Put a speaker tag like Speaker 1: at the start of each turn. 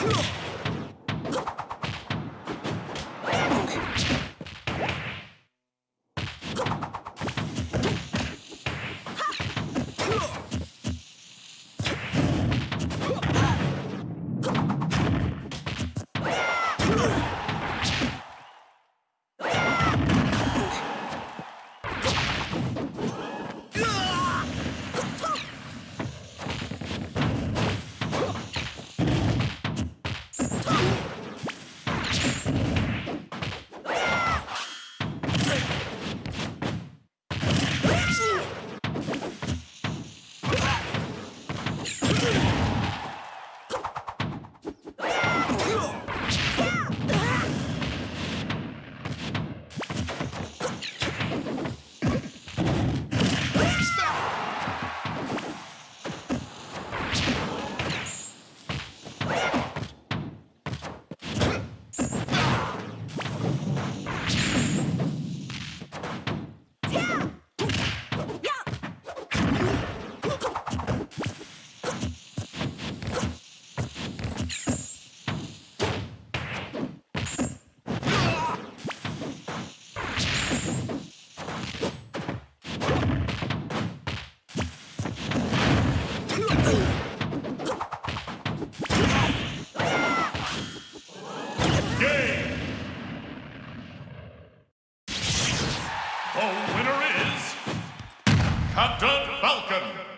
Speaker 1: Game! Captain Falcon!